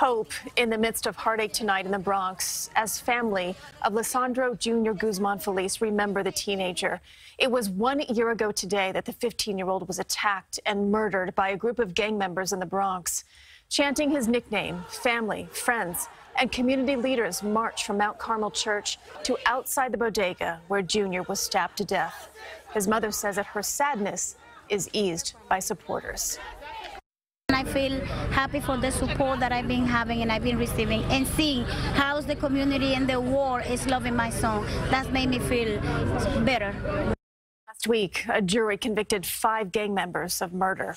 Hope in the midst of heartache tonight in the Bronx as family of Lesandro Jr. Guzman Feliz remember the teenager. It was one year ago today that the 15-year-old was attacked and murdered by a group of gang members in the Bronx. Chanting his nickname, family, friends, and community leaders marched from Mount Carmel Church to outside the bodega where Jr. was stabbed to death. His mother says that her sadness is eased by supporters. Feel happy for the support that I've been having and I've been receiving and seeing how the community and the world is loving my song. That's made me feel better. Last week, a jury convicted five gang members of murder.